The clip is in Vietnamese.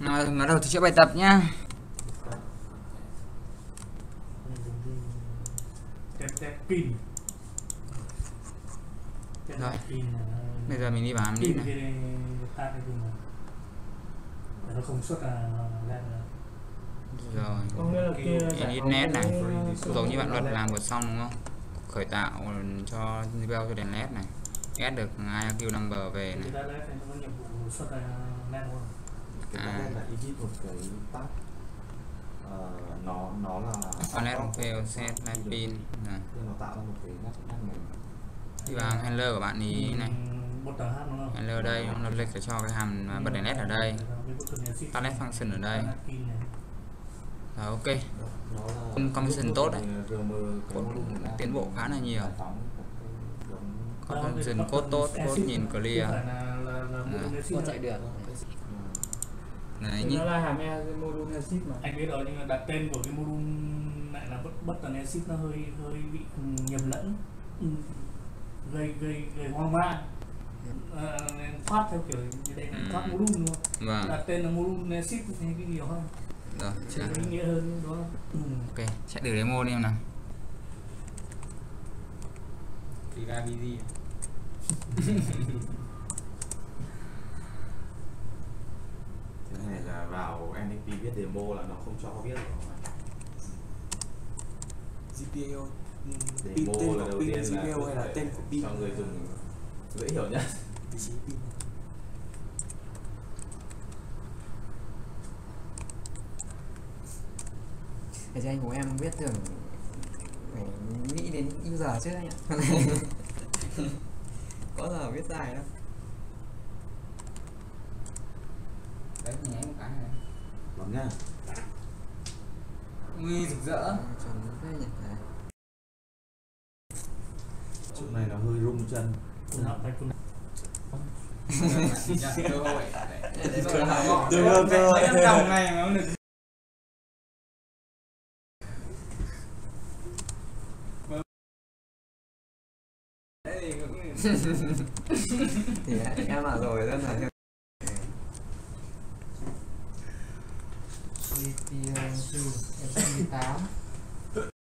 Rồi, bắt đầu thử chữa bài tập nhá. Rồi. Bây giờ mình đi bám đi này. nó không xuất là Rồi. có nghĩa là kia Edit nét này. Giống như bạn luật làm vừa xong đúng không? Khởi tạo cho Zibel cho đèn led này. Get được IQ number về này. Là edit một cái tab Ờ, nó nó là Connect fail set light pin. Này. nó tạo ra một cái nắp nắp này Đi vào handler của bạn này. hát đúng không Handler đây, nó lịch cho cái hàm bật đèn led ở đây. Tắt led function ở đây. Rồi ok. commission tốt đấy. Tiến bộ khá là nhiều. Conversion code tốt, code nhìn clear. Con chạy được Đấy nhí. nó là hàm e module exit mà anh biết rồi nhưng mà đặt tên của cái module lại là bất bất tần exit nó hơi hơi bị nhầm lẫn Ừ, gây gây gây hoang mang à, nên thoát theo kiểu như đây là Ừ. thoát module luôn Vâng. đặt tên là module exit thì cái nhiều hơn Rồi, chả- ý nghĩa hơn đó ừ. ok, chạy thử demo đi em nào. Thì ra busy cái này là vào NXP viết demo là nó không cho viết rồi GPL ừ, pin demo tên là của pin GPL hay là tên của pin? cho người dùng dễ hiểu nhất. Vị trí pin? Để cho anh bố em biết tưởng phải nghĩ đến user trước anh ạ Có giờ viết dài đâu Đấy, nhé một cái này. Lắm nha Ui, rực rỡ. Chuẩn thế nhỉ Đấy. chỗ này nó hơi rung chân Nhận cơ hội. Mấy này mà không được Đấy thì em bảo rồi rất là EPN 2